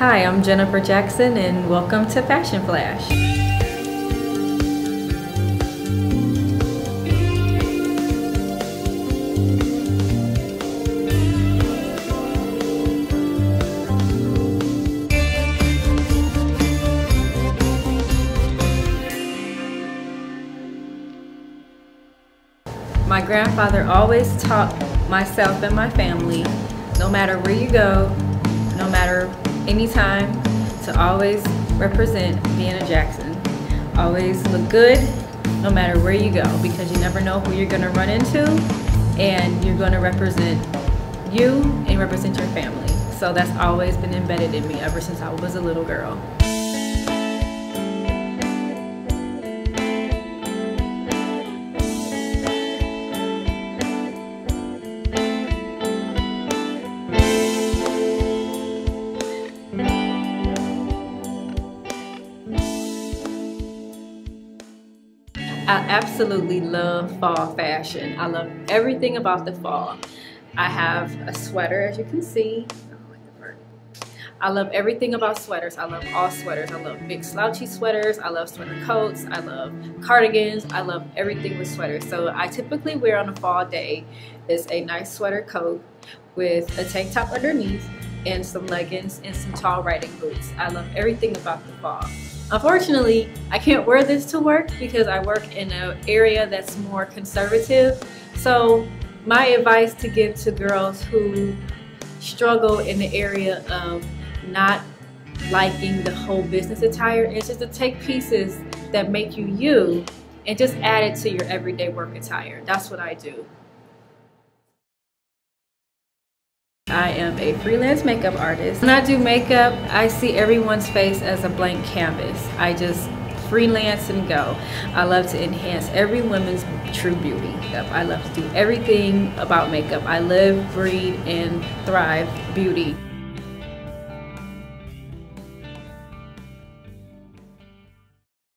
Hi, I'm Jennifer Jackson and welcome to Fashion Flash. My grandfather always taught myself and my family, no matter where you go, no matter anytime to always represent being a Jackson. Always look good no matter where you go because you never know who you're going to run into and you're going to represent you and represent your family. So that's always been embedded in me ever since I was a little girl. I absolutely love fall fashion. I love everything about the fall. I have a sweater, as you can see. Oh, I love everything about sweaters. I love all sweaters. I love big slouchy sweaters. I love sweater coats. I love cardigans. I love everything with sweaters. So I typically wear on a fall day is a nice sweater coat with a tank top underneath and some leggings and some tall riding boots. I love everything about the fall. Unfortunately, I can't wear this to work because I work in an area that's more conservative. So my advice to give to girls who struggle in the area of not liking the whole business attire is just to take pieces that make you you and just add it to your everyday work attire. That's what I do. I am a freelance makeup artist. When I do makeup, I see everyone's face as a blank canvas. I just freelance and go. I love to enhance every woman's true beauty. I love to do everything about makeup. I live, breathe, and thrive beauty.